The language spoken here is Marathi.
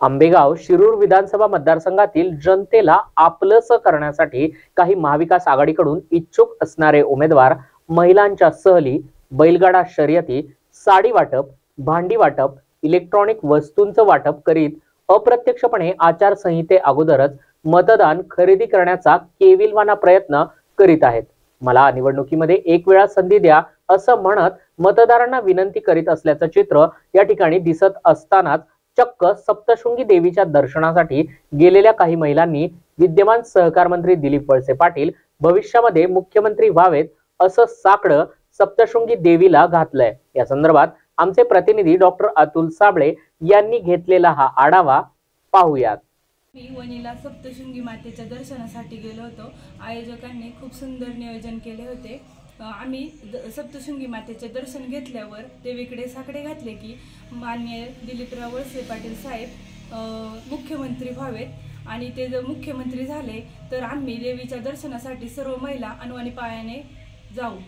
आंबेगाव शिरूर विधानसभा मतदारसंघातील जनतेला आपलंस करण्यासाठी काही महाविकास आघाडीकडून इच्छुक असणारे उमेदवार महिलांच्या सहली बैलगाडा शर्यती साडी वाटप भांडी वाटप इलेक्ट्रॉनिक वस्तूंचं वाटप करीत अप्रत्यक्षपणे आचारसंहिते अगोदरच मतदान खरेदी करण्याचा केविलवाना प्रयत्न करीत आहेत. मला निवडणुकीमध्ये एक वेळा संधी द्या असं म्हणत मतदारांना विनंती करीत असल्याचं चित्र या ठिकाणी दिसत असतानाच चक्क सप्तशृंगी देवीच्या दर्शनासाठी गेलेल्या काही महिलांनी विद्यमान सहकार मंत्री दिलीप वळसे पाटील भविष्यामध्ये मुख्यमंत्री व्हावेत असं साकडं सप्तशृंगी देवीला घातलंय. या संदर्भात आमचे प्रतिनिधी डॉक्टर अतुल साबळे यांनी घेतलेला हा आढावा पाहूयात. मी वणीला सप्तशृंगी मातेच्या दर्शनासाठी गेलो होतो. आयोजकांनी खूप सुंदर नियोजन केले होते. आम्ही द- सप्तशृंगी मातेचे दर्शन घेतल्यावर देवीकडे साकडे घातले की मान्य दिलीपराव वळसे पाटील साहेब मुख्यमंत्री व्हावेत. आणि ते जर मुख्यमंत्री झाले तर आम्ही देवीच्या दर्शनासाठी सर्व महिला अनुवानी पायाने जाऊ.